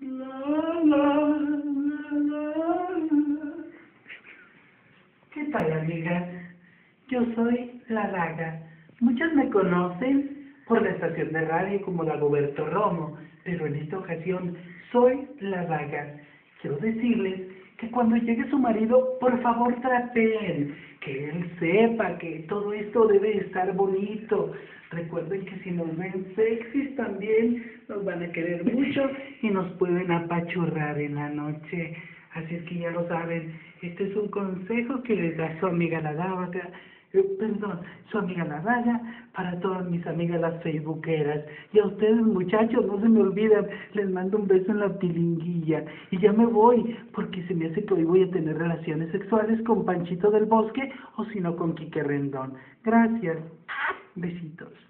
¿Qué tal, amiga? Yo soy La Daga. Muchos me conocen por la estación de radio como Dagoberto Romo, pero en esta ocasión soy La Daga. Quiero decirles que cuando llegue su marido, por favor traten, que él sepa que todo esto debe estar bonito. Recuerden que si nos ven sexys también, nos van a querer mucho y nos pueden apachurrar en la noche. Así es que ya lo saben, este es un consejo que les da su amiga la daga, eh, perdón, su amiga la daga, para todas mis amigas las facebookeras. Y a ustedes muchachos, no se me olviden, les mando un beso en la pilinguilla. Y ya me voy, porque se me hace que hoy voy a tener relaciones sexuales con Panchito del Bosque o si no con Quique Rendón. Gracias. Besitos.